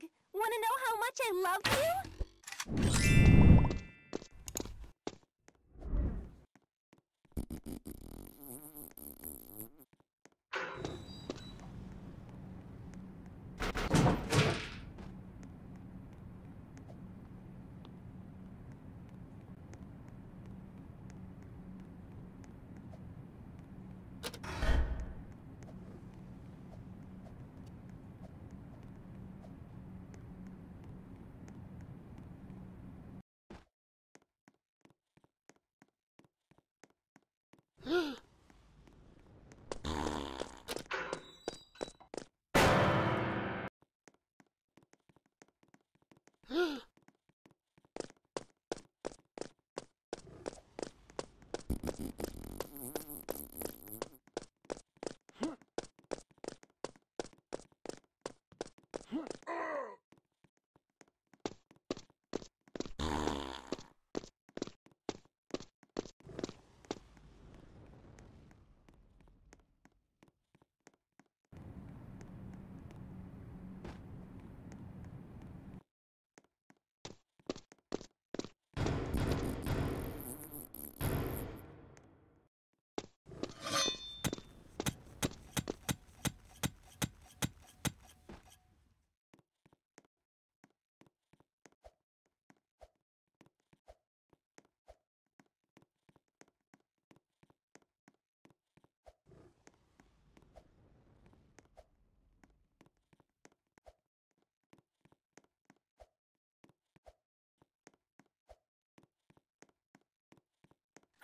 to know how much I love you?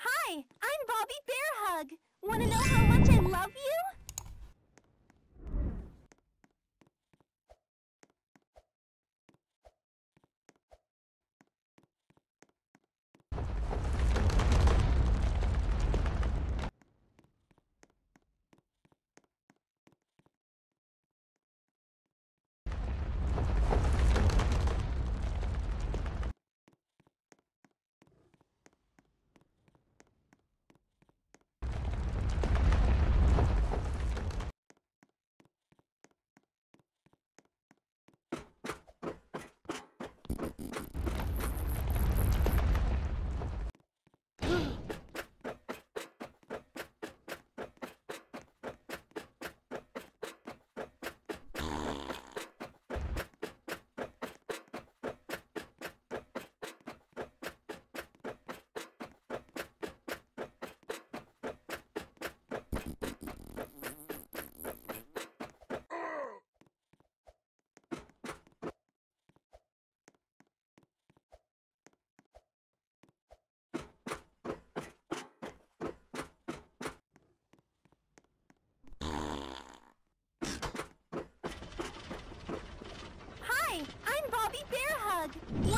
Hi, I'm Bobby Bear Hug. Want to know how much I love you? Hi, I'm Bobby Bear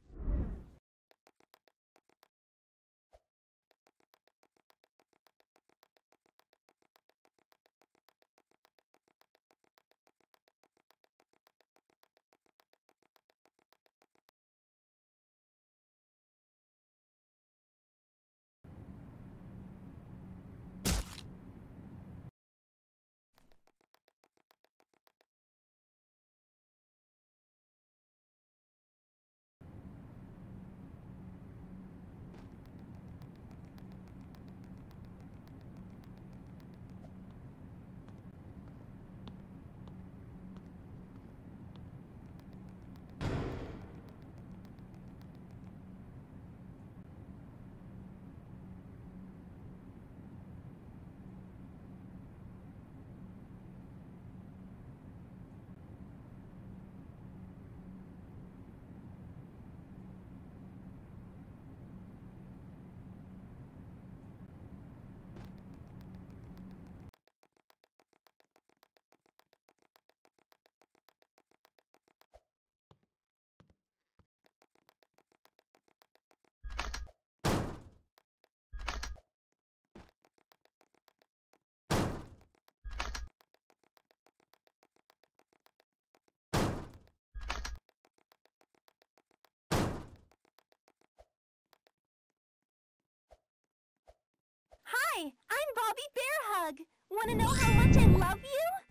Hi, I'm Bobby Bear Hug. Want to know how much I love you?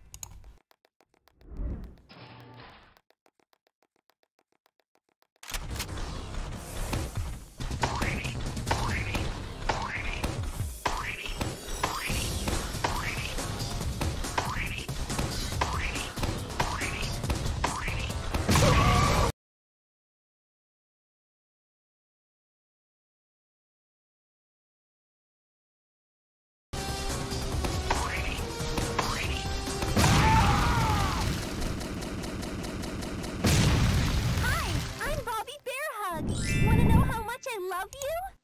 Love you?